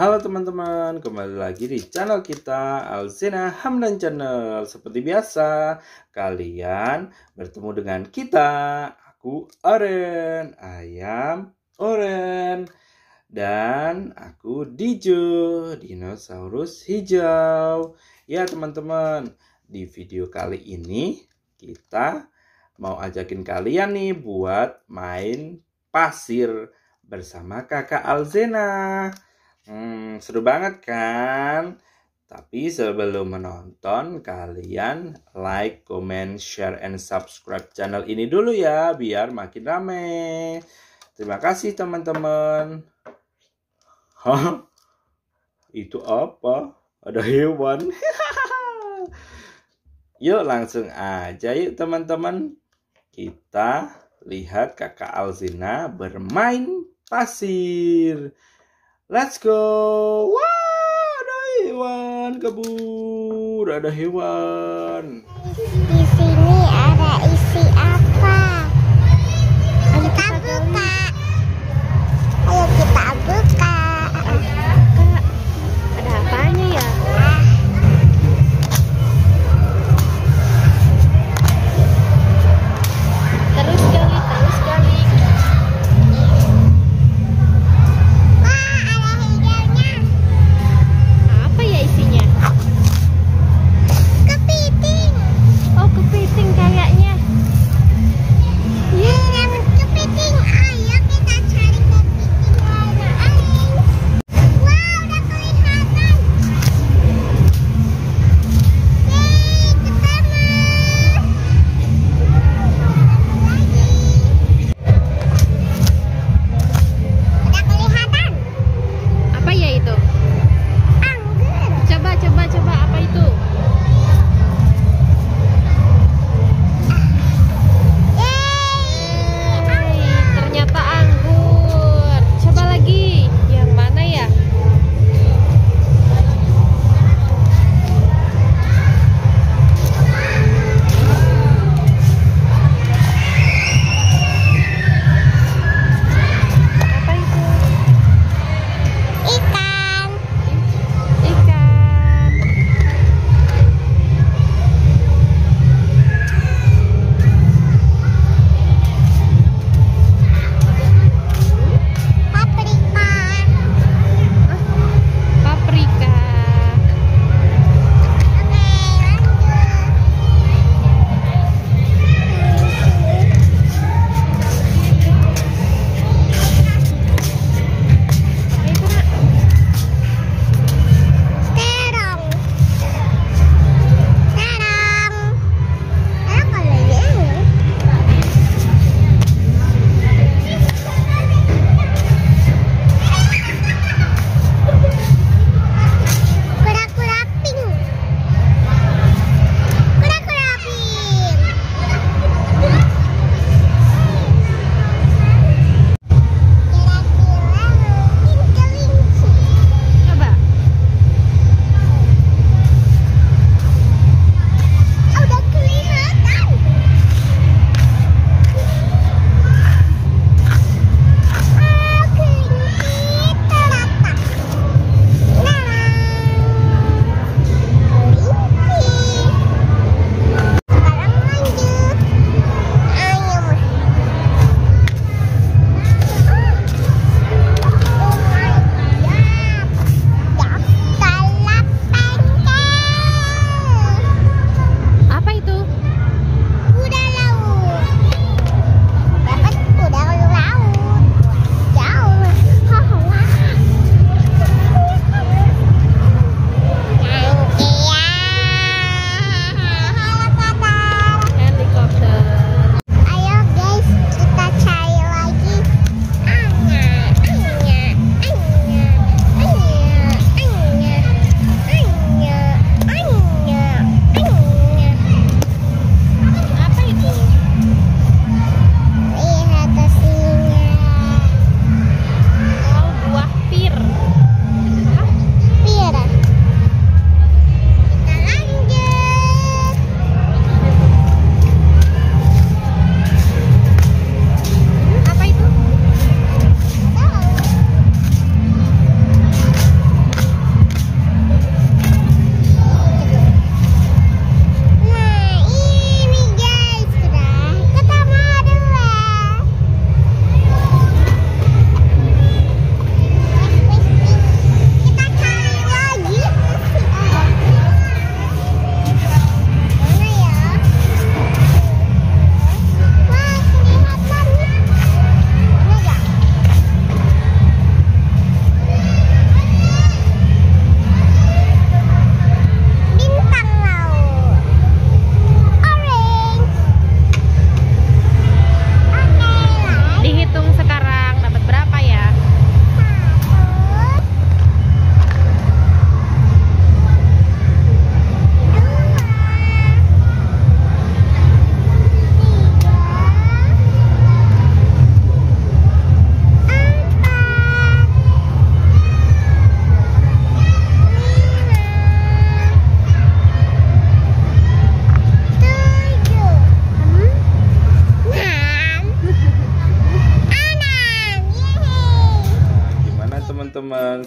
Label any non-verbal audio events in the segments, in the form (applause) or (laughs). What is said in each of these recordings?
Halo teman-teman, kembali lagi di channel kita Alzena Hamdan Channel. Seperti biasa, kalian bertemu dengan kita, aku Oren, ayam Oren, dan aku Dijo, dinosaurus hijau. Ya teman-teman, di video kali ini kita mau ajakin kalian nih buat main pasir bersama kakak Alzena. Hmm, seru banget kan? Tapi sebelum menonton, kalian like, comment, share, and subscribe channel ini dulu ya, biar makin rame. Terima kasih teman-teman. Hah? Itu apa? Ada hewan. (laughs) yuk langsung aja yuk teman-teman. Kita lihat kakak Alzina bermain pasir. Let's go. Wah, ada hewan kabur. Ada hewan. Di sini ada isi apa? Kita buka.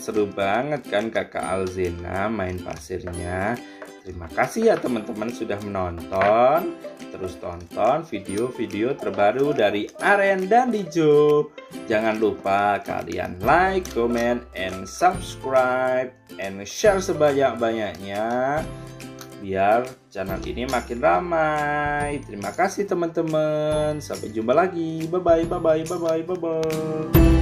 Seru banget kan kakak Alzena main pasirnya. Terima kasih ya teman-teman sudah menonton. Terus tonton video-video terbaru dari Aren dan Dijo. Jangan lupa kalian like, comment, and subscribe, and share sebanyak-banyaknya biar channel ini makin ramai. Terima kasih teman-teman. Sampai jumpa lagi. Bye bye bye bye